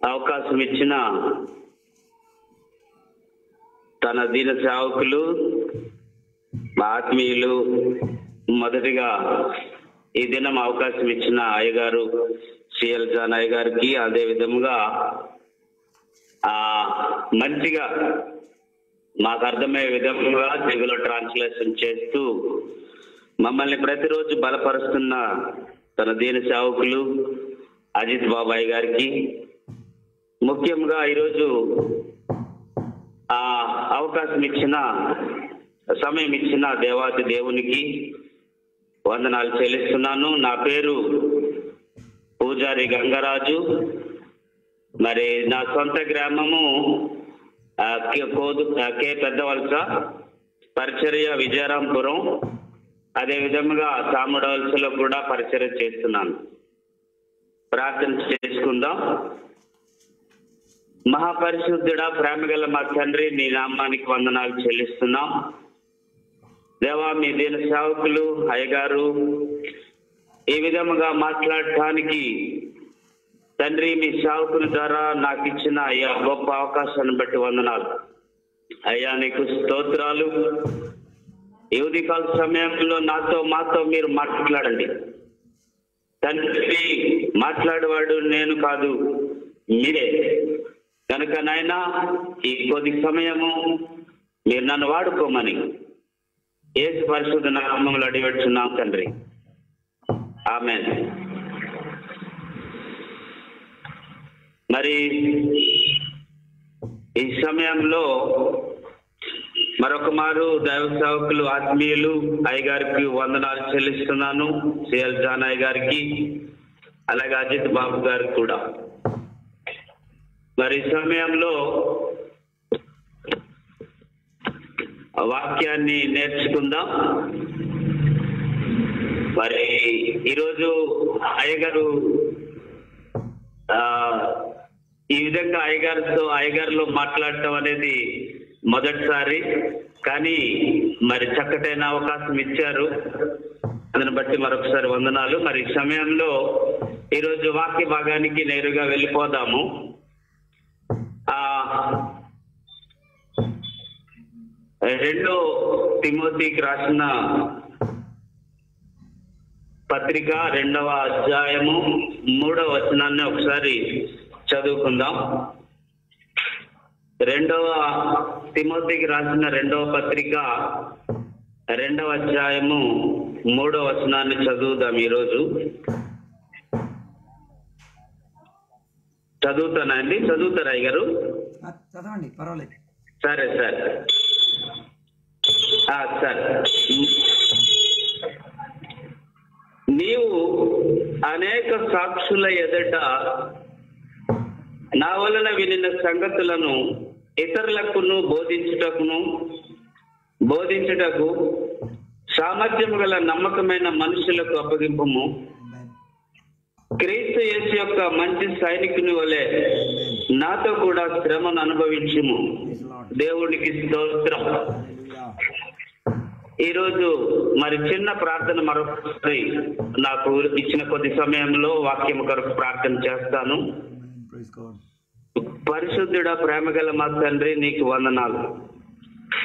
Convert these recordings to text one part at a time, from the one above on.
అవకాశం ఇచ్చిన తన దీన సేవకులు మా ఆత్మీయులు మొదటిగా ఈ దినం అవకాశం ఇచ్చిన అయ్యగారు సిఎల్ జాన్ అయ్య గారికి అదే విధముగా ఆ మంచిగా మాకు అర్థమయ్యే విధంగా తెలుగులో ట్రాన్స్లేషన్ చేస్తూ మమ్మల్ని ప్రతిరోజు బలపరుస్తున్న తన దీన సేవకులు అజిత్ బాబాయ్ గారికి ముఖ్యంగా ఈరోజు ఆ అవకాశం ఇచ్చిన సమయం ఇచ్చిన దేవాది దేవునికి వందనాలు చెల్లిస్తున్నాను. నా పేరు పూజారి గంగరాజు. మరి నా సొంత గ్రామము కే- కోదు కే పెద్దవలస పరిచర్య విజయరాంపురం. అదే విధముగా సాముడవలసలో కూడా పరిచర్య చేస్తున్నాను. ప్రార్థన చేసుకుందాం. మహాపరిశుద్ధుడ ప్రేమగల మా తండ్రి నీ నామానికి వందనాలు చెల్లిస్తున్నాం. దేవా మీ దీన సేవకులు అయ్యగారు ఈ విధముగా మాట్లాడటానికి తండ్రి మీ సేవకుల ద్వారా నాకు ఇచ్చిన అయ్యా గొప్ప అవకాశాన్ని బట్టి వందనాలు. అయ్యా నీకు స్తోత్రాలు. యువదికాల సమయంలో నాతో మాతో మీరు మాట్లాడండి. తండ్రి మాట్లాడేవాడు నేను కాదు మీరే. కనుక నాయన ఈ కొద్ది సమయము మీరు నన్ను వాడుకోమని ఏ పరిశుద్ధ నామంలో అడిగొచ్చున్నాం తండ్రి. ఆమె మరి ఈ సమయంలో మరొక మారు దైవ సేవకులు ఆత్మీయులు అయ్యగారికి వందనాలు చెల్లిస్తున్నాను. సిఎల్ జానయ్య గారికి అలాగే అజిత్ బాబు గారికి కూడా. మరి సమయంలో వాక్యాన్ని నేర్చుకుందాం. మరి ఈరోజు అయ్యగారు ఆ, ఈ విధంగా అయ్యగారితో అయ్యగారిలో మాట్లాడటం అనేది మొదటిసారి. కానీ మరి చక్కటైన అవకాశం ఇచ్చారు. అందుని బట్టి మరొకసారి వందనాలు. మరి ఈ సమయంలో ఈరోజు వాక్య భాగానికి నేరుగా వెళ్ళిపోదాము. రెండో తిమోతికి రాసిన పత్రిక రెండవ అధ్యాయము మూడవ వచనాన్ని ఒకసారి చదువుకుందాం. రెండవ తిమోతికి రాసిన రెండవ పత్రిక రెండవ అధ్యాయము మూడవ వచనాన్ని చదువుదాం ఈరోజు. చదువుతానండి చదువుతారా గారు చదవండి పర్వాలేదు. సరే సరే. సార్. నీవు అనేక సాక్షుల ఎదుట నా వలన వినిన సంగతులను ఇతరులకును బోధించుటకును బోధించుటకు సామర్థ్యం గల నమ్మకమైన మనుషులకు అప్పగింపము. క్రీస్తు యేసు యొక్క మంచి సైనికుని వలె నాతో కూడా శ్రమను అనుభవించుము. దేవుడికి దేవునికి స్తోత్రం. ఈ రోజు మరి చిన్న ప్రార్థన మరొకసారి నాకు ఇచ్చిన కొద్ది సమయంలో వాక్యం కొరకు ప్రార్థన చేస్తాను. పరిశుద్ధుడ ప్రేమగల మా తండ్రి నీకు వందనాలు.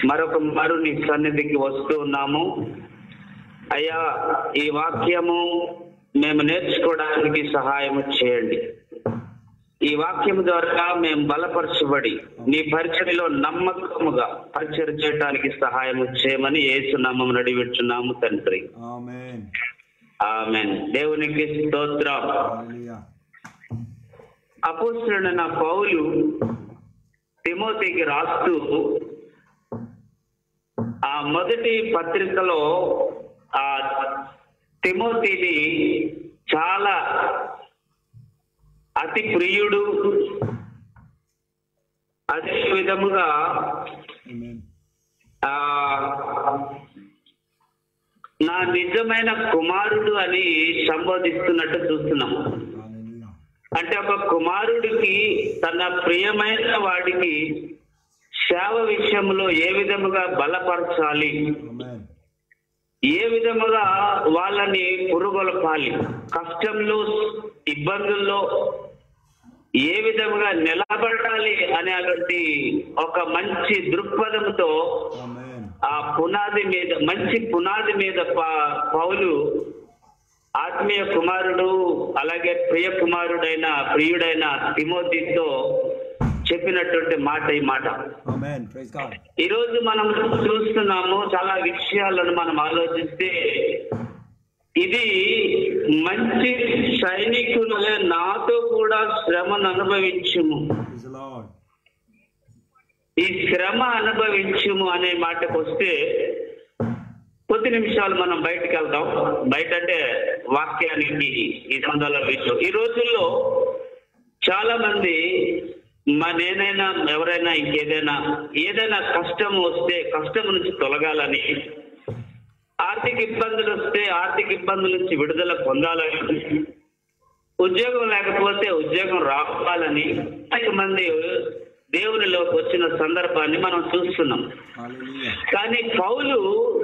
మరొక మరు నీ సన్నిధికి వస్తూ ఉన్నాము. అయ్యా ఈ వాక్యము మేము నేర్చుకోవడానికి సహాయం చేయండి. ఈ వాక్యం ద్వారా మేము బలపరచబడి నీ పరిచర్యలో నమ్మకముగా పరిచయం చేయడానికి సహాయం చేయమని ఏసు నామం నడివిచ్చున్నాము తండ్రి. ఆమెన్ దేవునికి స్తోత్రం. అపోస్తుడైన పౌలు తిమోతికి రాస్తూ ఆ మొదటి పత్రికలో ఆ తిమోతిని చాలా అతి ప్రియుడు అదే విధముగా. ఆ నా నిజమైన కుమారుడు అని సంబోధిస్తున్నట్టు చూస్తున్నాం Hallelujah. అంటే ఒక కుమారుడికి తన ప్రియమైన వాడికి సేవ విషయంలో ఏ విధముగా బలపరచాలి. ఏ విధముగా వాళ్ళని పురుగొలపాలి కష్టంలో ఇబ్బందుల్లో ఏ విధంగా నిలబడాలి అనేటువంటి ఒక మంచి దృక్పథంతో. ఆ పునాది మీద మంచి పునాది మీద పౌలు ఆత్మీయ కుమారుడు అలాగే ప్రియ కుమారుడైన ప్రియుడైన తిమోతితో చెప్పినటువంటి మాట ఈ మాట Amen. Praise God. ఈ రోజు మనం చూస్తున్నాము చాలా విషయాలను మనం ఆలోచిస్తే ఇది మంచి సైనికులే నాతో కూడా శ్రమను అనుభవించుము. ఈ శ్రమ అనుభవించుము అనే మాటకు వస్తే కొద్ది నిమిషాలు మనం బయటకు వెళ్దాం. బయట అంటే వాక్యానికి ఈ సందర్భ విషయం ఈ రోజుల్లో చాలా మంది మా నేనైనా ఎవరైనా ఇంకేదైనా ఏదైనా కష్టం వస్తే కష్టం నుంచి తొలగాలని ఆర్థిక ఇబ్బందులు వస్తే ఆర్థిక ఇబ్బందుల నుంచి విడుదల పొందాలని ఉద్యోగం లేకపోతే ఉద్యోగం రావాలని అనేక మంది దేవునిలోకి వచ్చిన సందర్భాన్ని మనం చూస్తున్నాం. కానీ పౌలు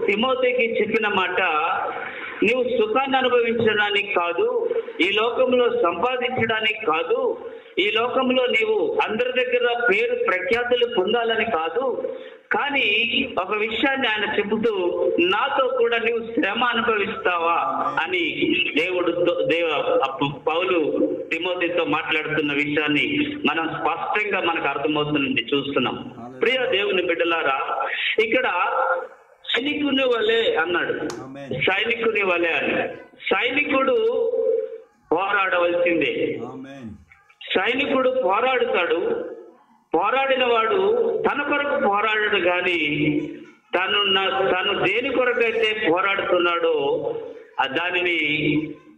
తిమోతికి చెప్పిన మాట నీవు సుఖాన్ని అనుభవించడానికి కాదు ఈ లోకంలో సంపాదించడానికి కాదు ఈ లోకంలో నీవు అందరి దగ్గర పేరు ప్రఖ్యాతులు పొందాలని కాదు. కానీ ఒక విషయాన్ని ఆయన చెబుతూ నాతో కూడా నీవు శ్రమ అనుభవిస్తావా? అని దేవుడు దేవ పౌలు తిమోతితో మాట్లాడుతున్న విషయాన్ని మనం స్పష్టంగా మనకు అర్థమవుతుంది చూస్తున్నాం. ప్రియ దేవుని బిడ్డలారా ఇక్కడ సైనికుని వలె అన్నాడు. సైనికుని వలె అని సైనికుడు పోరాడవలసిందే. సైనికుడు పోరాడుతాడు పోరాడిన వాడు తన కొరకు పోరాడడు గాని తను తను దేని కొరకైతే పోరాడుతున్నాడో దానిని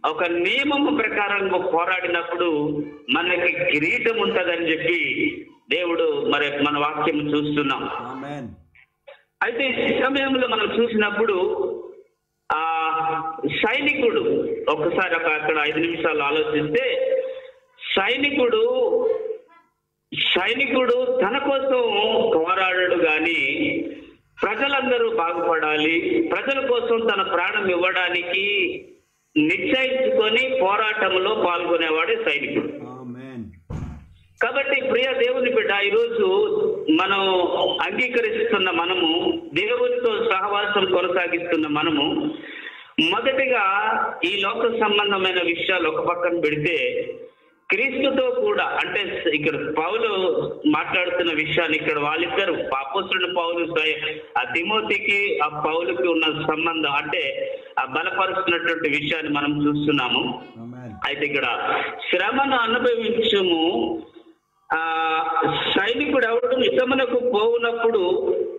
ఒక నియమము ప్రకారంగా పోరాడినప్పుడు మనకి కిరీటం ఉంటదని చెప్పి దేవుడు మరి మన వాక్యం చూస్తున్నాం. అయితే ఈ సమయంలో మనం చూసినప్పుడు ఆ సైనికుడు ఒకసారి ఒక అక్కడ ఐదు నిమిషాలు ఆలోచిస్తే సైనికుడు సైనికుడు తన కోసం పోరాడడు గాని ప్రజలందరూ బాగుపడాలి ప్రజల కోసం తన ప్రాణం ఇవ్వడానికి నిశ్చయించుకొని పోరాటంలో పాల్గొనేవాడే సైనికుడు. కాబట్టి ప్రియ దేవుని బిడ్డ ఈరోజు మనం అంగీకరిస్తున్న మనము దేవునితో సహవాసం కొనసాగిస్తున్న మనము మొదటిగా ఈ లోక సంబంధమైన విషయాలు ఒక పక్కన పెడితే క్రీస్తుతో కూడా అంటే ఇక్కడ పౌలు మాట్లాడుతున్న విషయాన్ని ఇక్కడ వాళ్ళిద్దరు అపోస్తున్న పౌలు ఆ తిమోతికి ఆ పౌలుకి ఉన్న సంబంధం అంటే ఆ బలపరుస్తున్నటువంటి విషయాన్ని మనం చూస్తున్నాము. అయితే ఇక్కడ శ్రమను అనుభవించము ఆ సైనికుడు ఎవడు? యుద్ధమునకు పోవునప్పుడు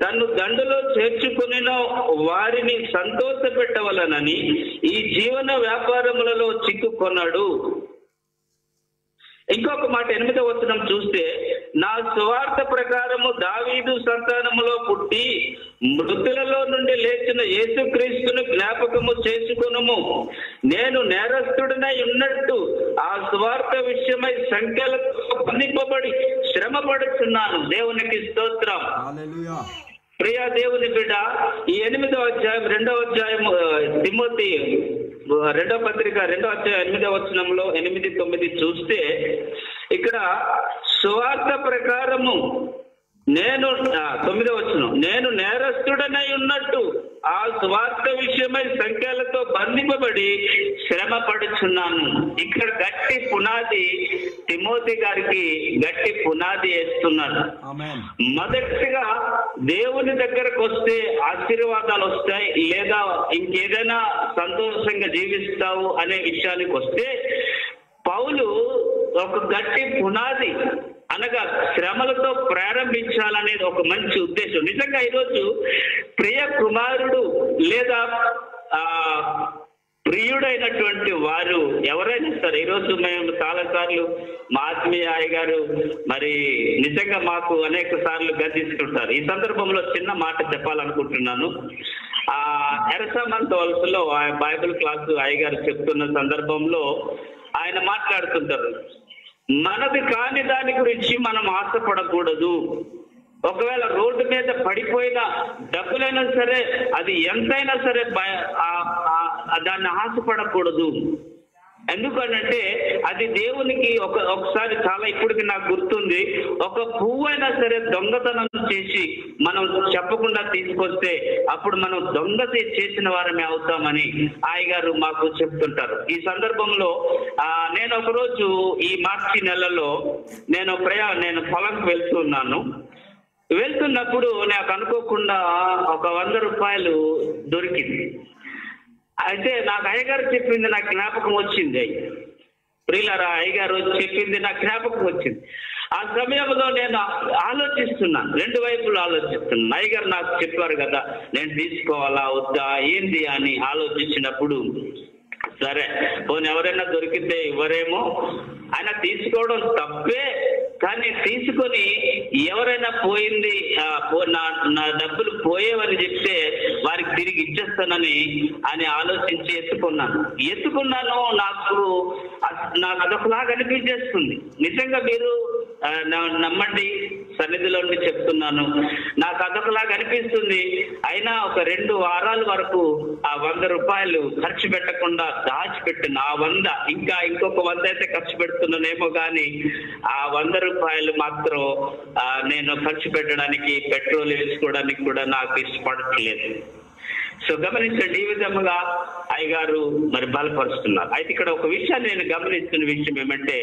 తను దండులో చేర్చుకునిన వారిని సంతోష పెట్టవలనని ఈ జీవన వ్యాపారములలో చిక్కుకొన్నాడు. ఇంకొక మాట ఎనిమిదవ వచనం చూస్తే నా స్వార్థ ప్రకారము దావీదు సంతానములో పుట్టి మృతులలో నుండి లేచిన యేసుక్రీస్తును జ్ఞాపకము చేసుకునము. నేను నేరస్తుడినై ఉన్నట్టు ఆ సువార్త విషయమై సంఖ్యలతో బంధింపబడి శ్రమ పడుతున్నాను దేవునికి స్తోత్రం. ప్రియా దేవుని బిడ్డ ఈ ఎనిమిదో అధ్యాయం రెండో అధ్యాయం ఆ, రెండో పత్రిక రెండో అధ్యాయం ఎనిమిదో వచనంలో ఎనిమిది తొమ్మిది చూస్తే ఇక్కడ సువార్త ప్రకారము నేను తొమ్మిదో వచనం. నేను నేరస్తుడనై ఉన్నట్టు ఆ సువార్త విషయమై సంఖ్యలతో బంధింపబడి శ్రమ పడుచున్నాను ఇక్కడ గట్టి పునాది తిమోతి గారికి గట్టి పునాది వేస్తున్నాడు. మొదటిగా దేవుని దగ్గరకు వస్తే ఆశీర్వాదాలు వస్తాయి లేదా ఇంకేదైనా సంతోషంగా జీవిస్తావు అనే విషయానికి వస్తే పౌలు ఒక గట్టి పునాది అనగా శ్రమలతో ప్రారంభించాలనేది ఒక మంచి ఉద్దేశం. నిజంగా ఈరోజు ప్రియ కుమారుడు లేదా ఆ ప్రియుడైనటువంటి వారు ఎవరైనా సరే ఈరోజు మేము చాలా సార్లు మా ఆత్మీయ గారు మరి నిజంగా మాకు అనేక సార్లు గర్జిస్తుంటారు ఈ సందర్భంలో చిన్న మాట చెప్పాలనుకుంటున్నాను. ఆ ఎరసమంత్ వలసలో బైబిల్ క్లాసు అయ్యగారు చెప్తున్న సందర్భంలో ఆయన మాట్లాడుతుంటారు. మనది కాని దాని గురించి మనం ఆశపడకూడదు. ఒకవేళ రోడ్డు మీద పడిపోయిన డబ్బులైనా సరే అది ఎంతైనా సరే భయ- దాన్ని ఆశపడకూడదు. ఎందుకనంటే అది దేవునికి ఒక ఒకసారి చాలా ఇప్పటికి నాకు గుర్తుంది. ఒక పువ్వు అయినా సరే దొంగతనం చేసి మనం చెప్పకుండా తీసుకొస్తే అప్పుడు మనం దొంగ చేసిన వారమే అవుతామని ఆయన గారు మాకు చెప్తుంటారు. ఈ సందర్భంలో ఆ, నేను ఒకరోజు ఈ మార్చి నెలలో నేను ప్రయా నేను పొలంకి వెళ్తున్నాను. వెళ్తున్నప్పుడు నాకు అనుకోకుండా ఒక వంద రూపాయలు దొరికింది. అయితే నాకు అయ్యగారు చెప్పింది నాకు జ్ఞాపకం వచ్చింది. ప్రియులరా అయ్యగారు చెప్పింది నాకు జ్ఞాపకం వచ్చింది. ఆ సమయంలో నేను ఆలోచిస్తున్నాను రెండు వైపులు ఆలోచిస్తున్నాను. అయ్యగారు నాకు చెప్పారు కదా నేను తీసుకోవాలా వద్దా ఏంది అని ఆలోచించినప్పుడు సరే పోనీ ఎవరైనా దొరికితే ఇవ్వరేమో. ఆయన తీసుకోవడం తప్పే కానీ తీసుకొని ఎవరైనా పోయింది పో- నా నా డబ్బులు పోయేవని చెప్తే వారికి తిరిగి ఇచ్చేస్తానని అని ఆలోచించి ఎత్తుకున్నాను. ఎత్తుకున్నాను నాకు నాకు అదొకలాగా అనిపించేస్తుంది. నిజంగా మీరు నమ్మండి. సన్నిధిలో ఉండి చెప్తున్నాను. నాకు అదొకలాగా అనిపిస్తుంది. అయినా ఒక రెండు వారాల వరకు ఆ వంద రూపాయలు ఖర్చు పెట్టకుండా దాచిపెట్టిన ఆ వంద ఇంకా ఇంకొక వంద అయితే ఖర్చు పెడుతున్నానేమో కానీ ఆ వంద రూపాయలు మాత్రం నేను ఖర్చు పెట్టడానికి పెట్రోల్ వేసుకోవడానికి కూడా నాకు ఇష్టపడట్లేదు. సో గమనించండి ఈ విధముగా అయ్యగారు మరి బలపరుస్తున్నారు. అయితే ఇక్కడ ఒక విషయాన్ని నేను గమనిస్తున్న విషయం ఏమంటే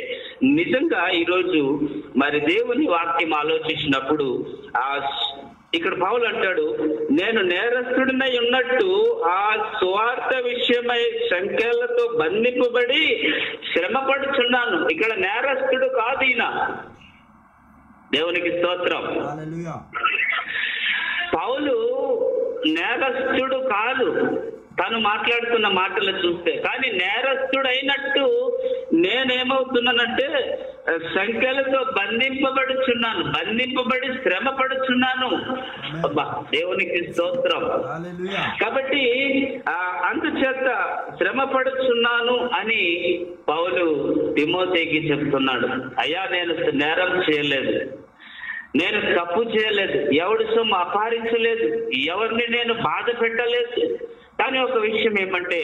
నిజంగా ఈరోజు మరి దేవుని వాక్యం ఆలోచించినప్పుడు ఆ ఇక్కడ పౌలు అంటాడు నేను నేరస్తుడినై ఉన్నట్టు ఆ స్వార్థ విషయమై సంఖ్యలతో బంధింపబడి శ్రమపడుచున్నాను. ఇక్కడ నేరస్తుడు కాదు ఈయన. దేవునికి స్తోత్రం. పౌలు నేరస్తుడు కాదు. తను మాట్లాడుతున్న మాటలు చూస్తే. కానీ నేరస్తుడు అయినట్టు నేనేమవుతున్నానంటే సంఖ్యలతో బంధింపబడుచున్నాను. బంధింపబడి శ్రమ పడుచున్నాను అబ్బా దేవునికి స్తోత్రం. కాబట్టి ఆ, అందుచేత శ్రమ పడుచున్నాను అని పౌలు తిమోతేకి చెప్తున్నాడు. అయ్యా నేను నేరం చేయలేదు. నేను తప్పు చేయలేదు ఎవడి సొమ్ము అపహరించలేదు ఎవరిని నేను బాధ పెట్టలేదు. కానీ ఒక విషయం ఏమంటే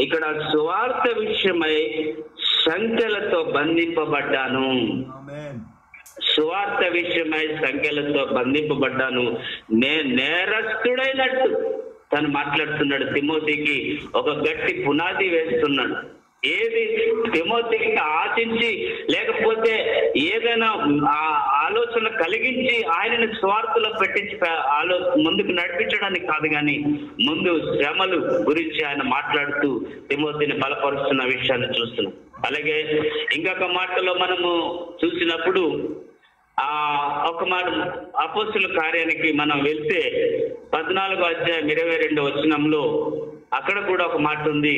ఇక్కడ సువార్త విషయమై సంఖ్యలతో బంధింపబడ్డాను. సువార్త విషయమై సంఖ్యలతో బంధింపబడ్డాను. నేను నేరస్తుడైనట్టు. తను మాట్లాడుతున్నాడు తిమోతికి ఒక గట్టి పునాది వేస్తున్నాడు. ఏది తిమోతికి ఆశించి లేకపోతే ఏదైనా ఆలోచన కలిగించి ఆయనని స్వార్థలో పెట్టించి ఆలో ముందుకు నడిపించడానికి కాదు కానీ ముందు శ్రమలు గురించి ఆయన మాట్లాడుతూ తిమోతిని బలపరుస్తున్న విషయాన్ని చూస్తున్నాం. అలాగే ఇంకొక మాటలో మనము చూసినప్పుడు ఆ ఒక మాట అపోస్తుల కార్యానికి మనం వెళ్తే పద్నాలుగో అధ్యాయం ఇరవై రెండు వచనంలో అక్కడ కూడా ఒక మాట ఉంది.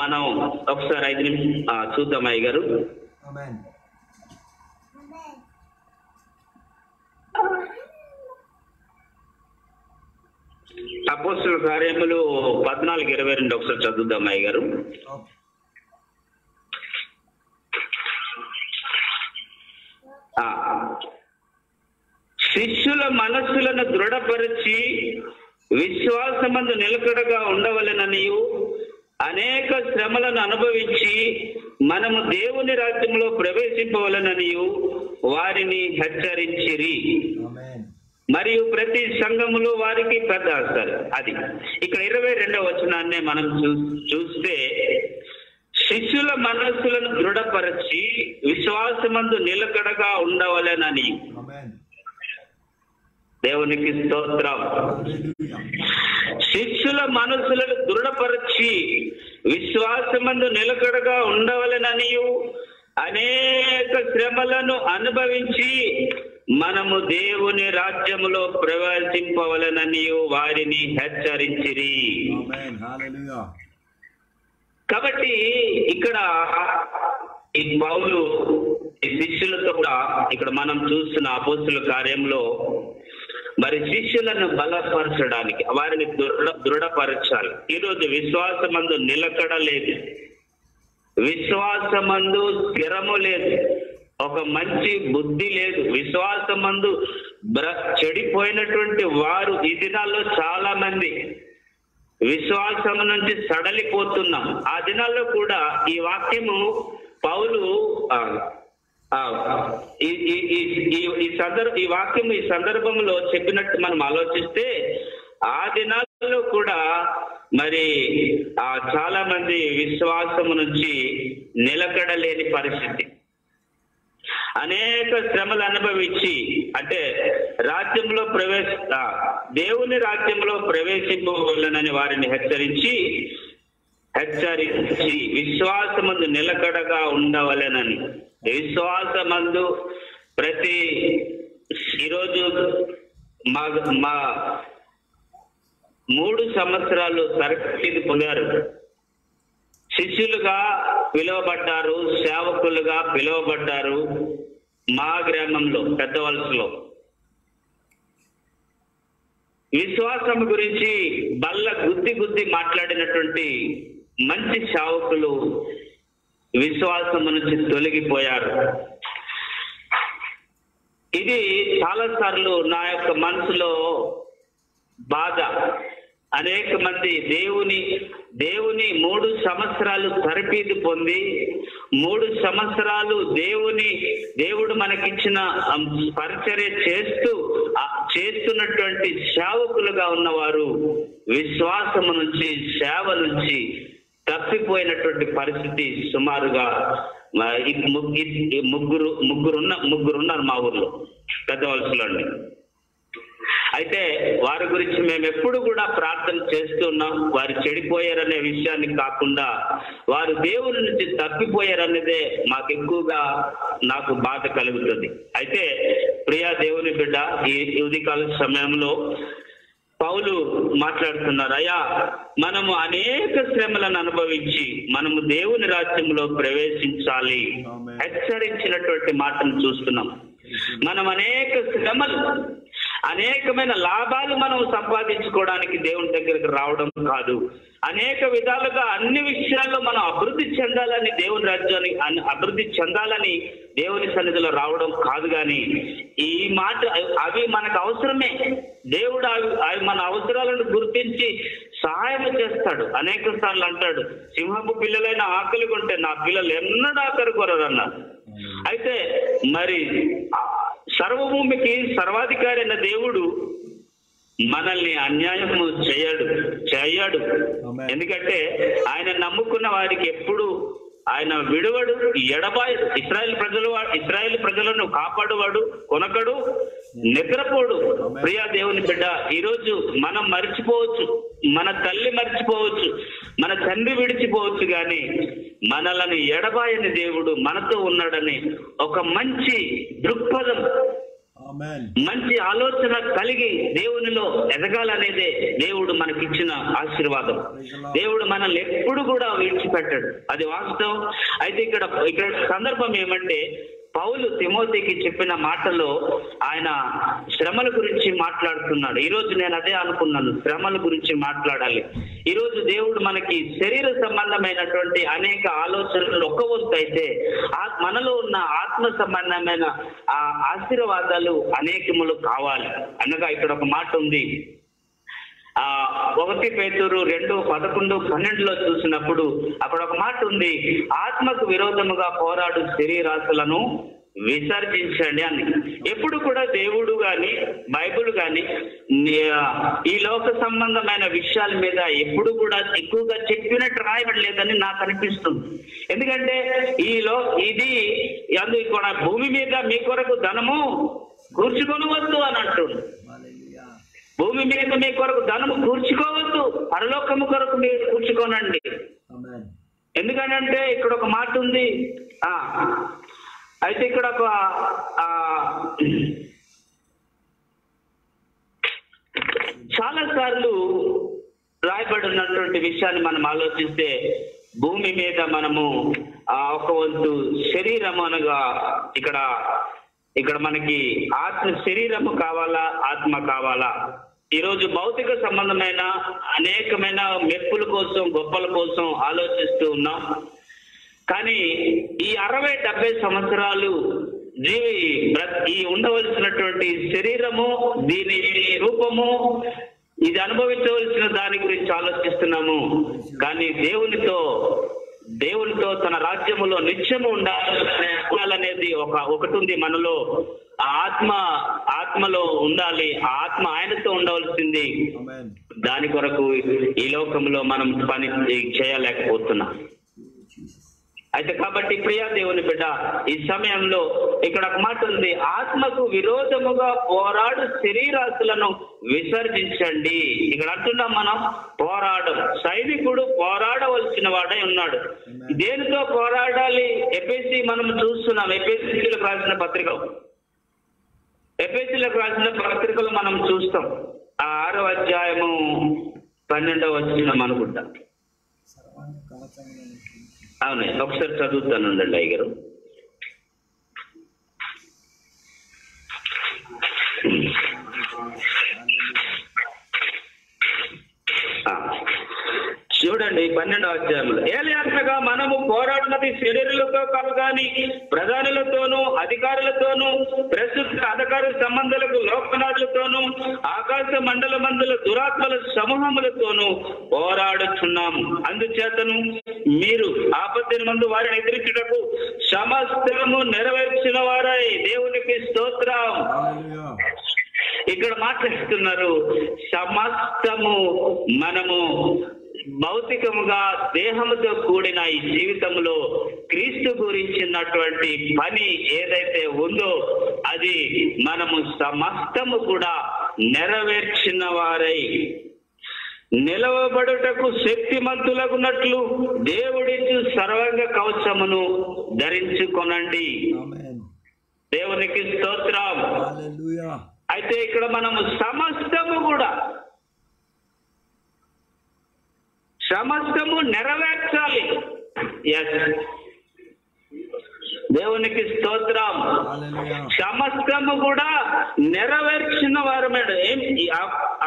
మనం ఒకసారి ఐదు నిమిషం చూద్దాం అయ్య గారు అపోస్తుల కార్యములు పద్నాలుగు ఇరవై రెండు ఒకసారి చదువుదాం అయ్య గారు ఆ, శిష్యుల మనస్సులను దృఢపరిచి విశ్వాసమందు నిలకడగా ఉండవలెననియు అనేక శ్రమలను అనుభవించి మనము దేవుని రాజ్యంలో ప్రవేశింపవలననియు వారిని హెచ్చరించిరి. మరియు ప్రతి సంఘములో వారికి పెద్ద అది ఇక్కడ ఇరవై రెండవ వచనాన్ని మనం చూ చూస్తే శిష్యుల మనస్సులను దృఢపరచి విశ్వాసమందు నిలకడగా ఉండవలెనని. దేవునికి స్తోత్రం. శిష్యుల మనసులను దృఢపరచి విశ్వాసమందు నిలకడగా ఉండవలెననియు. అనేక శ్రమలను అనుభవించి మనము దేవుని రాజ్యములో ప్రవేశింపవలననియు వారిని హెచ్చరించిరి. కాబట్టి ఇక్కడ ఈ పౌలు ఈ శిష్యులతో కూడా ఇక్కడ మనం చూస్తున్న అపోస్తుల కార్యంలో మరి శిష్యులను బలపరచడానికి వారిని దృఢ దృఢపరచాలి. ఈరోజు విశ్వాసమందు నిలకడ లేదు. విశ్వాసమందు స్థిరము లేదు. ఒక మంచి బుద్ధి లేదు. విశ్వాసమందు బ్ర చెడిపోయినటువంటి వారు ఈ దినాల్లో చాలా మంది విశ్వాసం నుంచి సడలిపోతున్నాం. ఆ దినాల్లో కూడా ఈ వాక్యము పౌలు ఈ ఈ- ఈ- సందర్భ ఈ వాక్యం ఈ సందర్భంలో చెప్పినట్టు మనం ఆలోచిస్తే ఆ దినాల్లో కూడా మరి ఆ చాలా మంది విశ్వాసము నుంచి నిలకడలేని పరిస్థితి. అనేక శ్రమలు అనుభవించి అంటే రాజ్యంలో ప్రవేశ దేవుని రాజ్యంలో ప్రవేశింపవలనని వారిని హెచ్చరించి హెచ్చరించి విశ్వాసమందు నిలకడగా ఉండవలెనని. విశ్వాసమందు ప్రతి ఈరోజు మా మా మూడు సంవత్సరాలు తరగతి పొందారు. శిష్యులుగా పిలువబడ్డారు సేవకులుగా పిలువబడ్డారు మా గ్రామంలో పెద్ద వలసలో. విశ్వాసం గురించి బల్ల గుద్ది గుద్ది మాట్లాడినటువంటి మంచి సేవకులు విశ్వాసం నుంచి తొలగిపోయారు. ఇది చాలాసార్లు నా యొక్క మనసులో బాధ. అనేక మంది దేవుని దేవుని మూడు సంవత్సరాలు తరపీదు పొంది మూడు సంవత్సరాలు దేవుని దేవుడు మనకిచ్చిన పరిచర్య చేస్తూ చేస్తున్నటువంటి సేవకులుగా ఉన్నవారు విశ్వాసము నుంచి సేవ నుంచి తప్పిపోయినటువంటి పరిస్థితి సుమారుగా ముగ్గురు ముగ్గురున్న ముగ్గురున్నారు మా ఊర్లో పెద్ద వలసలోండి అయితే వారి గురించి మేము ఎప్పుడు కూడా ప్రార్థన చేస్తున్నాం వారు చెడిపోయారనే విషయాన్ని కాకుండా వారు దేవుని నుంచి తప్పిపోయారనేదే మాకు ఎక్కువగా నాకు బాధ కలుగుతుంది. అయితే ప్రియా దేవుని బిడ్డ ఈ ఈ ఉదయకాల సమయంలో పౌలు మాట్లాడుతున్నారు అయ్యా మనము అనేక శ్రమలను అనుభవించి మనము దేవుని రాజ్యంలో ప్రవేశించాలి. హెచ్చరించినటువంటి మాటను చూస్తున్నాం మనం అనేక శ్రమలు అనేకమైన లాభాలు మనం సంపాదించుకోవడానికి దేవుని దగ్గరికి రావడం కాదు. అనేక విధాలుగా అన్ని విషయాల్లో మనం అభివృద్ధి చెందాలని దేవుని రాజ్యాన్ని అభివృద్ధి చెందాలని దేవుని సన్నిధిలో రావడం కాదు కానీ ఈ మాట అవి మనకు అవసరమే. దేవుడు అవి అవి మన అవసరాలను గుర్తించి సహాయం చేస్తాడు. అనేక సార్లు అంటాడు సింహపు పిల్లలైన ఆకలి కొంటే నా పిల్లలు ఎన్నడూ ఆకలి కొరరన్నారు అయితే మరి సర్వభూమికి సర్వాధికారి అయిన దేవుడు మనల్ని అన్యాయము చేయడు చేయడు. ఎందుకంటే ఆయన నమ్ముకున్న వారికి ఎప్పుడు ఆయన విడువడు ఎడబాయడు. ఇస్రాయల్ ప్రజలు ఇస్రాయల్ ప్రజలను కాపాడువాడు కొనకడు నిద్రపోడు. ప్రియా దేవుని బిడ్డ ఈరోజు మనం మర్చిపోవచ్చు. మన తల్లి మర్చిపోవచ్చు. మన తండ్రి విడిచిపోవచ్చు కానీ మనలను ఎడబాయని దేవుడు మనతో ఉన్నాడని ఒక మంచి దృక్పథం మంచి ఆలోచన కలిగి దేవునిలో ఎదగాలనేదే దేవుడు మనకిచ్చిన ఆశీర్వాదం. దేవుడు మనల్ని ఎప్పుడు కూడా విడిచిపెట్టాడు. అది వాస్తవం. అయితే ఇక్కడ ఇక్కడ సందర్భం ఏమంటే పౌలు తిమోతికి చెప్పిన మాటలో ఆయన శ్రమల గురించి మాట్లాడుతున్నాడు. ఈ రోజు నేను అదే అనుకున్నాను శ్రమల గురించి మాట్లాడాలి. ఈ రోజు దేవుడు మనకి శరీర సంబంధమైనటువంటి అనేక ఆలోచనలు ఒక్క వంతు అయితే మనలో ఉన్న ఆత్మ సంబంధమైన ఆ ఆశీర్వాదాలు అనేకములు కావాలి. అనగా ఇక్కడ ఒక మాట ఉంది ఆ ఒకటి పేతురు రెండు పదకొండు పన్నెండులో చూసినప్పుడు అక్కడ ఒక మాట ఉంది ఆత్మకు విరోధముగా పోరాడు శరీరాశులను విసర్జించండి అని. ఎప్పుడు కూడా దేవుడు గాని బైబిల్ గాని ఈ లోక సంబంధమైన విషయాల మీద ఎప్పుడు కూడా ఎక్కువగా చెప్పినట్టు రాయబడలేదని నాకు అనిపిస్తుంది. ఎందుకంటే ఈ లో ఇది అందు భూమి మీద మీ కొరకు ధనము కూర్చుకొనవద్దు అని అంటుంది. భూమి మీద మీ కొరకు ధనము కూర్చుకోవద్దు పరలోకము కొరకు మీరు కూర్చుకోనండి. ఎందుకంటే ఇక్కడ ఒక మాట ఉంది ఆ అయితే ఇక్కడ ఒక ఆ, చాలా సార్లు రాయబడి ఉన్నటువంటి విషయాన్ని మనం ఆలోచిస్తే భూమి మీద మనము ఆ ఒక వంతు శరీరం అనగా ఇక్కడ ఇక్కడ మనకి ఆత్మ శరీరము కావాలా ఆత్మ కావాలా? ఈరోజు భౌతిక సంబంధమైన అనేకమైన మెప్పుల కోసం గొప్పల కోసం ఆలోచిస్తూ ఉన్నాం. కానీ ఈ అరవై డెబ్బై సంవత్సరాలు జీవి ఈ ఉండవలసినటువంటి శరీరము దీని రూపము ఇది అనుభవించవలసిన దాని గురించి ఆలోచిస్తున్నాము. కానీ దేవునితో దేవునితో తన రాజ్యములో నిత్యము ఉండాలనేది ఒక ఒకటి ఉంది మనలో ఆ ఆత్మ ఆత్మలో ఉండాలి ఆ ఆత్మ ఆయనతో ఉండవలసింది. దాని కొరకు ఈ లోకంలో మనం పని చేయలేకపోతున్నాం. అయితే కాబట్టి ప్రియా దేవుని బిడ్డ ఈ సమయంలో ఇక్కడ ఒక మాట ఉంది. ఆత్మకు విరోధముగా పోరాడు శరీరాశులను విసర్జించండి. ఇక్కడ అంటున్నాం మనం పోరాడం. సైనికుడు పోరాడవలసిన వాడై ఉన్నాడు. దేనితో పోరాడాలి? ఎపిసి మనం చూస్తున్నాం. ఎపిసిలకు రాసిన పత్రిక ఎపిసిలకు రాసిన పత్రికలు మనం చూస్తాం. ఆ ఆరో అధ్యాయము పన్నెండవ వచ్చిన అనుకుంటా అవును ఒకసారి చదువుతాను ఉండండి అయ్యగారు ఆ. చూడండి పన్నెండవ అధ్యాయంలో ఏలియాత్మగా మనము పోరాడినది శరీరులతో కాదు కానీ ప్రధానులతోనూ అధికారులతోనూ ప్రస్తుత అధికార సంబంధాలకు లోకనాథులతోనూ ఆకాశ మండల మందుల దురాత్మల సమూహములతోనూ పోరాడుచున్నాము. అందుచేతను మీరు ఆపత్తిని మందు వారిని ఎదిరించుటకు సమస్తము నెరవేర్చిన వారై దేవునికి స్తోత్రం. ఇక్కడ మాట్లాడుతున్నారు సమస్తము మనము భౌతికముగా దేహముతో కూడిన ఈ జీవితంలో క్రీస్తు గురించినటువంటి పని ఏదైతే ఉందో అది మనము సమస్తము కూడా నెరవేర్చిన వారై నిలవబడుటకు శక్తిమంతులగున్నట్లు దేవుడిచ్చు సర్వంగ కవచమును ధరించుకొనండి. దేవునికి స్తోత్రం. అయితే ఇక్కడ మనము సమస్తము కూడా సమస్తము నెరవేర్చాలి. ఎస్ దేవునికి స్తోత్రం. సమస్తము కూడా నెరవేర్చిన వారు మేడం ఏం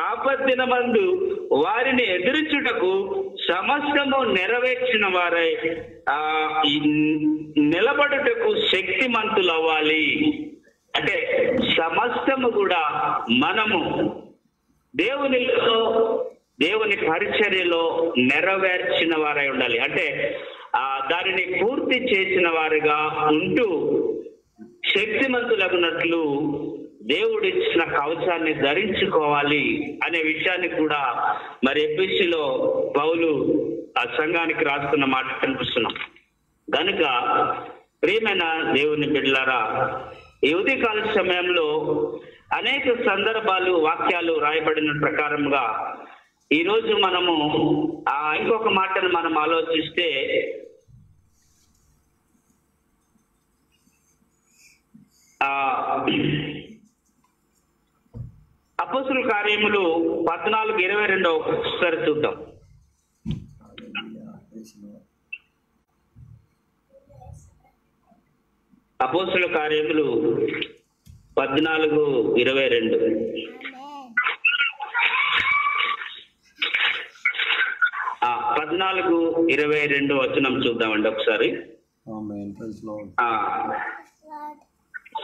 ఆపత్తిన మందు వారిని ఎదిరించుటకు సమస్తము నెరవేర్చిన వారై ఆ నిలబడుటకు శక్తిమంతులు అవ్వాలి అంటే సమస్తము కూడా మనము దేవునిలో దేవుని పరిచర్యలో నెరవేర్చిన వారై ఉండాలి. అంటే ఆ దానిని పూర్తి చేసిన వారిగా ఉంటూ శక్తిమంతులగునట్లు దేవుడు ఇచ్చిన కవచాన్ని ధరించుకోవాలి అనే విషయాన్ని కూడా మరి ఎపిసిలో పౌలు ఆ సంఘానికి రాస్తున్న మాట కనిపిస్తున్నాం. కనుక ప్రియమైన దేవుని బిడ్డలారా యువతి కాల సమయంలో అనేక సందర్భాలు వాక్యాలు రాయబడిన ప్రకారంగా ఈ రోజు మనము ఆ ఇంకొక మాటను మనం ఆలోచిస్తే అపోసుల కార్యములు పద్నాలుగు ఇరవై రెండు ఒకసారి చూద్దాం. అపోసుల కార్యములు పద్నాలుగు ఇరవై రెండు ఆ పద్నాలుగు ఇరవై రెండు వచనం చూద్దామండి ఒకసారి.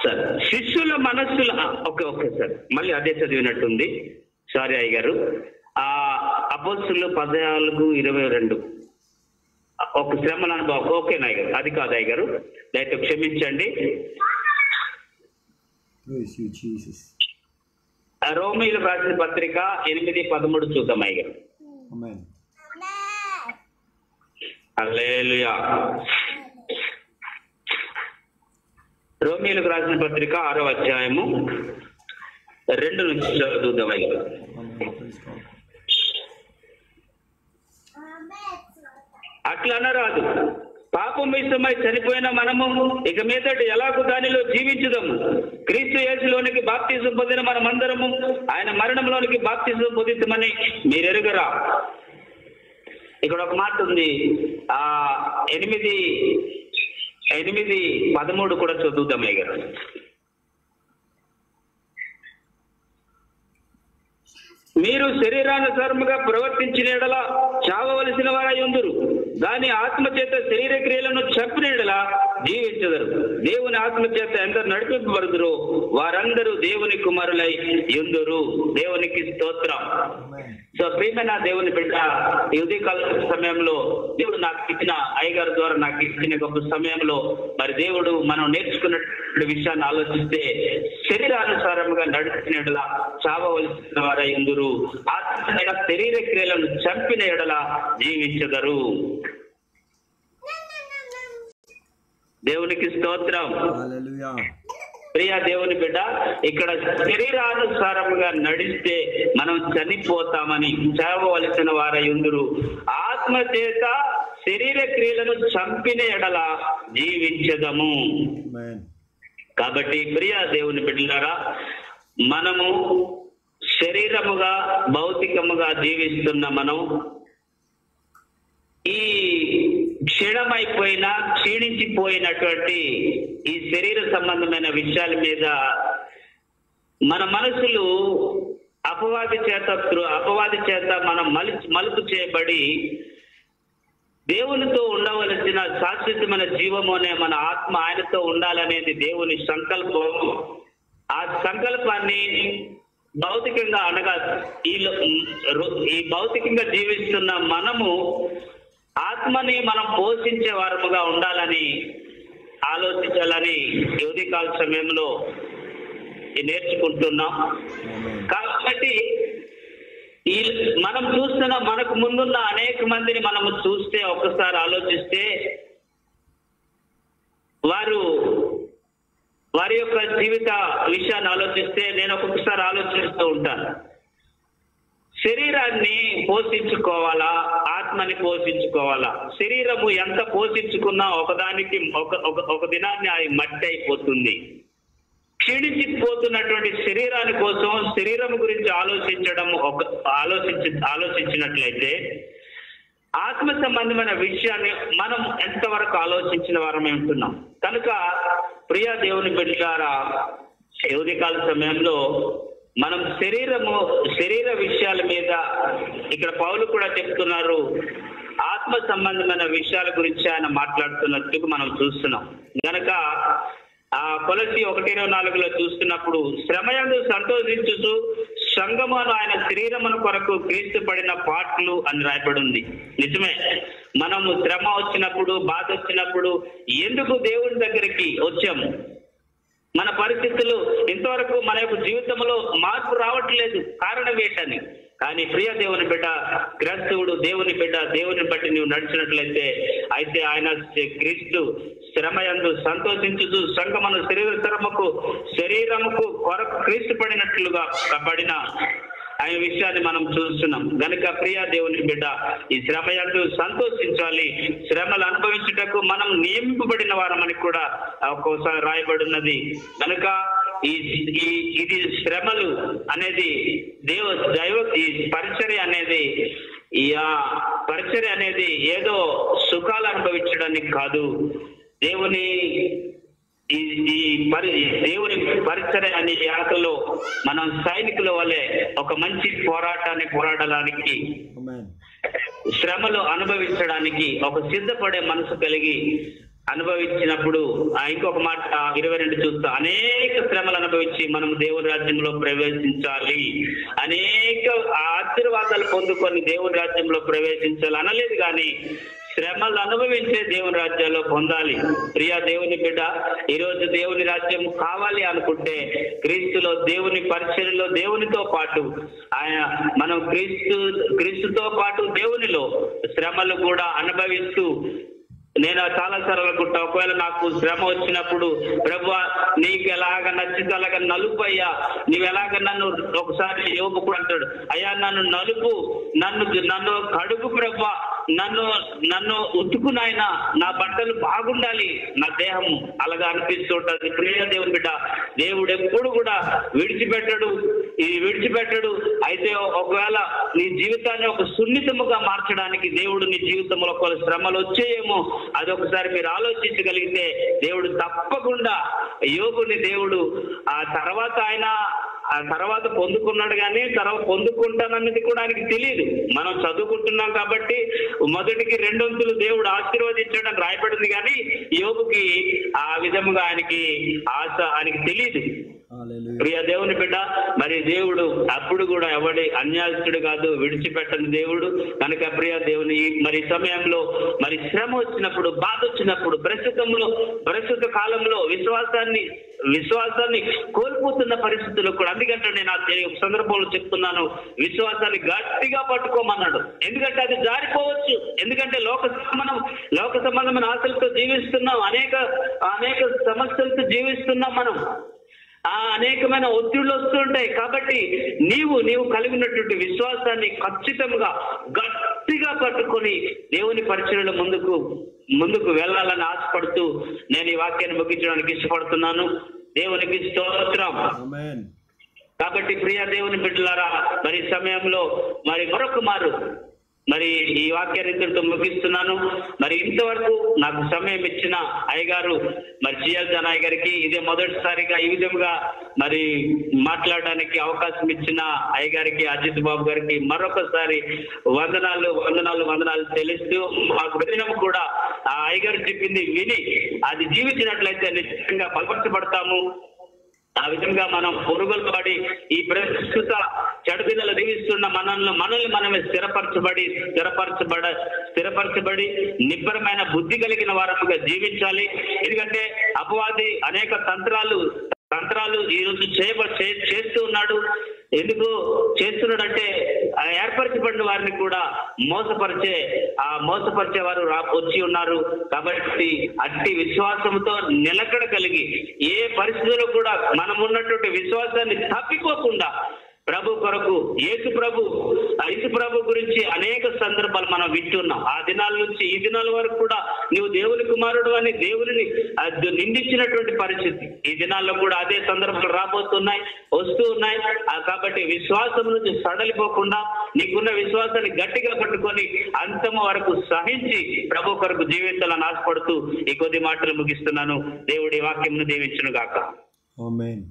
సరే శిష్యుల మనస్సుల ఓకే ఓకే సార్. మళ్ళీ అదే చదివినట్టుంది. సారీ అయ్య గారు. ఆ అపోస్తులు పద్నాలుగు ఇరవై రెండు. ఒక శ్రమల అనుభవం ఓకే నాయ్ గారు. అది కాదు అయ్య గారు. దయతో క్షమించండి. రోమిలు రాసిన పత్రిక ఎనిమిది పదమూడు చూద్దాం అయ్య గారు. Amen. రోమిలకు రాసిన పత్రిక ఆరో అధ్యాయము రెండు నుంచి చదువుదాం అట్లా అనరాదు. పాపం విషయమై చనిపోయిన మనము ఇక మీదటి ఎలాగూ దానిలో జీవించుదాము? క్రీస్తు యేసులోనికి బాప్తిజం పొందిన మనమందరము ఆయన మరణంలోనికి బాప్తిజం పొందితమని మీరు ఎరుగరా ఇక్కడ ఒక మాట ఉంది. ఆ ఎనిమిది ఎనిమిది పదమూడు కూడా చదువుదాం అయ్య గారు. మీరు శరీరానుసారముగా ప్రవర్తించిన ఎడల చావవలసిన వారై ఉందరు. దాని ఆత్మ చేత శరీర క్రియలను చంపిన ఎడల జీవించదరు దేవుని ఆత్మ చేత ఎందరు నడిపింపబడుదురు వారందరూ దేవుని కుమారులై ఎందురు? దేవునికి స్తోత్రం. సో ప్రియమైన దేవుని బిడ్డ ఈ ఉదయకాల సమయంలో దేవుడు నాకు ఇచ్చిన అయ్యగారి ద్వారా నాకు ఇచ్చిన గొప్ప సమయంలో మరి దేవుడు మనం నేర్చుకున్నటువంటి విషయాన్ని ఆలోచిస్తే శరీరానుసారముగా నడిచిన ఎడల చావవలసిన వారై ఎందురు? ఆత్మ శరీర క్రియలను చంపిన ఎడల జీవించగరు. దేవునికి స్తోత్రం. ప్రియ దేవుని బిడ్డ ఇక్కడ శరీరానుసారముగా నడిస్తే మనం చనిపోతామని చావవలసిన వారై ఉందురు ఆత్మ చేత శరీర క్రియలను చంపిన ఎడల జీవించదము. కాబట్టి ప్రియ దేవుని బిడ్డలారా మనము శరీరముగా భౌతికముగా జీవిస్తున్న మనం ఈ క్షీణమైపోయిన క్షీణించిపోయినటువంటి ఈ శరీర సంబంధమైన విషయాల మీద మన మనసులు అపవాది చేత అపవాది చేత మనం మలు మలుపు చేయబడి దేవునితో ఉండవలసిన శాశ్వతమైన జీవము అనే మన ఆత్మ ఆయనతో ఉండాలనేది దేవుని సంకల్పం. ఆ సంకల్పాన్ని భౌతికంగా అనగా ఈ ఈ భౌతికంగా జీవిస్తున్న మనము ఆత్మని మనం పోషించే వారముగా ఉండాలని ఆలోచించాలని యువతి కాల సమయంలో నేర్చుకుంటున్నాం. కాబట్టి ఈ మనం చూస్తున్న మనకు ముందున్న అనేక మందిని మనము చూస్తే ఒక్కసారి ఆలోచిస్తే వారు వారి యొక్క జీవిత విషయాన్ని ఆలోచిస్తే నేను ఒక్కొక్కసారి ఆలోచిస్తూ ఉంటాను శరీరాన్ని పోషించుకోవాలా? ఆత్మని పోషించుకోవాలా? శరీరము ఎంత పోషించుకున్నా ఒకదానికి ఒక ఒక- ఒక దినాన్ని అది మట్టి అయిపోతుంది. క్షీణించిపోతున్నటువంటి శరీరాని కోసం శరీరం గురించి ఆలోచించడం ఒక ఆలోచించి ఆలోచించినట్లయితే ఆత్మ సంబంధమైన విషయాన్ని మనం ఎంతవరకు ఆలోచించిన వారమే ఉంటున్నాం. కనుక ప్రియా దేవుని బిడ్డారా కాల సమయంలో మనం శరీరము శరీర విషయాల మీద ఇక్కడ పౌలు కూడా చెప్తున్నారు. ఆత్మ సంబంధమైన విషయాల గురించి ఆయన మాట్లాడుతున్నట్టుగా మనం చూస్తున్నాం. గనక ఆ కొలసి ఒకటి ఇరవై నాలుగులో చూస్తున్నప్పుడు శ్రమయందు సంతోషించుతూ సంగమను ఆయన శరీరమును కొరకు క్రీస్తు పడిన పాటలు అని రాయబడి ఉంది నిజమే. మనము శ్రమ వచ్చినప్పుడు బాధ వచ్చినప్పుడు ఎందుకు దేవుని దగ్గరికి వచ్చాము? మన పరిస్థితులు ఇంతవరకు మన యొక్క జీవితంలో మార్పు రావట్లేదు. కారణం ఏంటని? కానీ ప్రియ దేవుని బిడ్డ క్రైస్తవుడు దేవుని బిడ్డ దేవుని బట్టి నువ్వు నడిచినట్లయితే అయితే ఆయన క్రీస్తు శ్రమయందు సంతోషించుతూ సంగమను శరీర శ్రమకు శరీరముకు కొరకు క్రీస్తు పడినట్లుగా పడిన ఆయన విషయాన్ని మనం చూస్తున్నాం. గనుక ప్రియ దేవుని బిడ్డ ఈ శ్రమ అంటూ సంతోషించాలి. శ్రమలు అనుభవించుటకు మనం నియమింపబడిన వారమని కూడా ఒక్కోసారి రాయబడినది. ఉన్నది ఈ ఇది శ్రమలు అనేది దేవ దైవ ఈ పరిచర్య అనేది ఈ ఆ పరిచర్య అనేది ఏదో సుఖాలు అనుభవించడానికి కాదు. దేవుని ఈ ఈ పరి దేవుని పరిచర్య అనే యాత్రలో మనం సైనికుల వలె ఒక మంచి పోరాటాన్ని పోరాడడానికి. శ్రమలు అనుభవించడానికి ఒక సిద్ధపడే మనసు కలిగి అనుభవించినప్పుడు ఆ ఇంకొక మాట ఇరవై రెండు చూస్తా అనేక శ్రమలు అనుభవించి మనం దేవుని రాజ్యంలో ప్రవేశించాలి అనేక ఆశీర్వాదాలు పొందుకొని దేవుని రాజ్యంలో ప్రవేశించాలి అనలేదు కానీ శ్రమలు అనుభవించే దేవుని రాజ్యాల్లో పొందాలి. ప్రియా దేవుని బిడ్డ ఈ రోజు దేవుని రాజ్యం కావాలి అనుకుంటే క్రీస్తులో దేవుని పరిచయలో దేవునితో పాటు ఆయన మనం క్రీస్తు క్రీస్తుతో పాటు దేవునిలో శ్రమలు కూడా అనుభవిస్తూ నేను చాలా సార్లు అనుకుంటా ఒకవేళ నాకు శ్రమ వచ్చినప్పుడు ప్రభు నీకు ఎలాగ నచ్చితే అలాగ నలుపు అయ్యా. నీవు ఎలాగ నన్ను ఒకసారి యోగకుడు అంటాడు అయ్యా నన్ను నలుపు నన్ను నన్ను కడుగు ప్రభు. నన్ను నన్ను ఉతుకు నాయన. నా బట్టలు బాగుండాలి. నా దేహం అలాగా అనిపిస్తూ ప్రియ దేవుని బిడ్డ దేవుడు ఎప్పుడు కూడా విడిచిపెట్టడు. ఇది విడిచిపెట్టడు. అయితే ఒకవేళ నీ జీవితాన్ని ఒక సున్నితముగా మార్చడానికి దేవుడు నీ జీవితంలో కొన్ని శ్రమలు వచ్చేయేమో అది ఒకసారి మీరు ఆలోచించగలిగితే దేవుడు తప్పకుండా యోగుని దేవుడు ఆ తర్వాత ఆయన ఆ తర్వాత పొందుకున్నాడు కానీ తర్వాత పొందుకుంటానన్నది కూడా ఆయనకి తెలియదు మనం చదువుకుంటున్నాం కాబట్టి మొదటికి రెండొంతులు దేవుడు ఆశీర్వదించడం రాయబడింది కానీ యోగుకి ఆ విధముగా ఆయనకి ఆశ ఆయనకి తెలియదు ప్రియ దేవుని బిడ్డ మరి దేవుడు అప్పుడు కూడా ఎవడి అన్యాస్తుడు కాదు విడిచిపెట్టని దేవుడు. కనుక ప్రియ దేవుని మరి సమయంలో మరి శ్రమ వచ్చినప్పుడు బాధ వచ్చినప్పుడు ప్రస్తుతంలో ప్రస్తుత కాలంలో విశ్వాసాన్ని విశ్వాసాన్ని కోల్పోతున్న పరిస్థితులు కూడా అందుకంటే నేను ఆ సందర్భంలో చెప్తున్నాను విశ్వాసాన్ని గట్టిగా పట్టుకోమన్నాడు. ఎందుకంటే అది జారిపోవచ్చు. ఎందుకంటే లోక సంబంధం లోక సంబంధమైన ఆశలతో జీవిస్తున్నాం అనేక అనేక సమస్యలతో జీవిస్తున్నాం మనం. ఆ అనేకమైన ఒత్తిళ్ళు వస్తుంటాయి కాబట్టి నీవు నీవు కలిగి ఉన్నటువంటి విశ్వాసాన్ని ఖచ్చితంగా గట్టిగా పట్టుకొని దేవుని పరిచయలో ముందుకు ముందుకు వెళ్ళాలని ఆశపడుతూ నేను ఈ వాక్యాన్ని ముగించడానికి ఇష్టపడుతున్నాను. దేవునికి స్తోత్రం. కాబట్టి ప్రియ దేవుని బిడ్డలారా మరి సమయంలో మరి మరొక మారు మరి ఈ వాక్య రీతులతో ముగిస్తున్నాను. మరి ఇంతవరకు నాకు సమయం ఇచ్చిన అయ్యగారు మరి జిఎల్ జనాయ్ గారికి ఇదే మొదటిసారిగా ఈ విధంగా మరి మాట్లాడడానికి అవకాశం ఇచ్చిన అయ్యగారికి అజిత్ బాబు గారికి మరొకసారి వందనాలు వందనాలు వందనాలు తెలుస్తూ మాకు వినడం కూడా ఆ అయ్యగారు చెప్పింది విని అది జీవించినట్లయితే నిశ్చితంగా బలపరచబడతాము. ఆ విధంగా మనం పొరుగులు పడి ఈ ప్రస్తుత చెడుదినలు దీవిస్తున్న మనల్ని మనల్ని మనమే స్థిరపరచబడి స్థిరపరచబడ స్థిరపరచబడి నిబ్బరమైన బుద్ధి కలిగిన వారముగా జీవించాలి. ఎందుకంటే అపవాది అనేక తంత్రాలు తంత్రాలు ఈ రోజు చేయబ చే- చేస్తూ ఉన్నాడు. ఎందుకు చేస్తున్నాడంటే ఏర్పరచబడిన వారిని కూడా మోసపరిచే ఆ మోసపరిచే వారు రా వచ్చి ఉన్నారు. కాబట్టి అట్టి విశ్వాసంతో నిలకడ కలిగి ఏ పరిస్థితుల్లో కూడా మనం ఉన్నటువంటి విశ్వాసాన్ని తప్పిపోకుండా ప్రభు కొరకు యేసు ప్రభు ఐసు యేసు ప్రభు గురించి అనేక సందర్భాలు మనం వింటున్నాం ఆ దినాల నుంచి ఈ దినాల వరకు కూడా నీవు దేవుని కుమారుడు అని దేవుని నిందించినటువంటి పరిస్థితి. ఈ దినాల్లో కూడా అదే సందర్భాలు రాబోతున్నాయి వస్తూ ఉన్నాయి. కాబట్టి విశ్వాసం నుంచి సడలిపోకుండా నీకున్న విశ్వాసాన్ని గట్టిగా పట్టుకొని అంతము వరకు సహించి ప్రభు కొరకు జీవించాలని ఆశపడుతూ ఈ కొద్ది మాటలు ముగిస్తున్నాను. దేవుడి వాక్యంను దీవించును గాక ఆమేన్.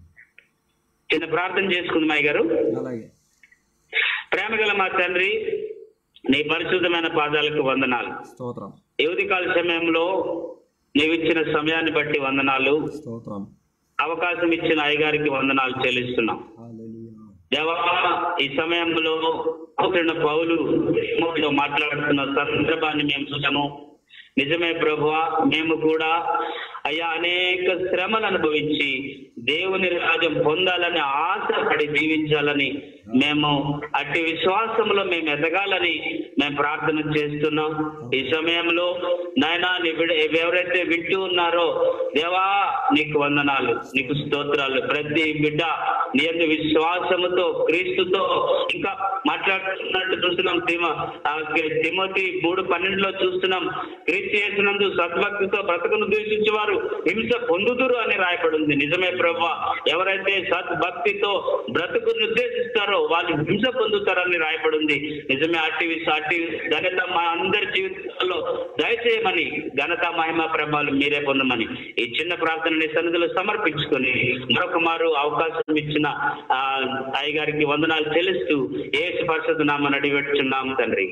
చిన్న ప్రార్థన చేసుకుంది మాయ గారు. అలాగే. ప్రేమగల మా తండ్రి నీ పరిశుద్ధమైన పాదాలకు వందనాలు. స్తోత్రం. యువతికాల సమయంలో నీవిచ్చిన సమయాన్ని బట్టి వందనాలు. అవకాశం ఇచ్చిన అయ్యగారికి వందనాలు చెల్లిస్తున్నాం. దేవా ఈ సమయంలో పౌలు మాట్లాడుతున్న సందర్భాన్ని మేము చూసాము. నిజమే ప్రభువా మేము కూడా అయ్యా అనేక శ్రమలు అనుభవించి దేవుని రాజ్యం పొందాలని ఆశపడి జీవించాలని మేము అట్టి విశ్వాసంలో మేము ఎదగాలని మేము ప్రార్థన చేస్తున్నాం. ఈ సమయంలో నాయనా నీ ఎవరైతే వింటూ ఉన్నారో దేవా నీకు వందనాలు నీకు స్తోత్రాలు. ప్రతి బిడ్డ నీ యొక్క విశ్వాసముతో క్రీస్తుతో ఇంకా మాట్లాడుతున్నట్టు చూస్తున్నాం. తిమ ఆ తిమోతి మూడు పన్నెండులో చూస్తున్నాం. క్రీస్తు చేసినందు సద్భక్తితో బ్రతకను ఉద్దేశించి వారు హింస పొందుదురు అని రాయబడింది. నిజమే ప్రభా. ఎవరైతే సద్భక్తితో బ్రతుకును ఉద్దేశిస్తారో వాళ్ళు హింస పొందుతారని రాయబడింది. నిజమే అట్టి విశ్వ- ఘనత మా అందరి జీవితాల్లో దయచేయమని ఘనత మహిమ ప్రభావాలు మీరే పొందమని ఈ చిన్న ప్రార్థనని సన్నిధిలో సమర్పించుకొని మరొక మారు అవకాశం ఇచ్చిన ఆ అయ్యగారికి వందనాలు తెలుస్తూ ఏ పరిషత్ నామని అడిగట్టుచున్నాము తండ్రి.